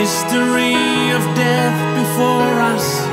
mystery of death before us.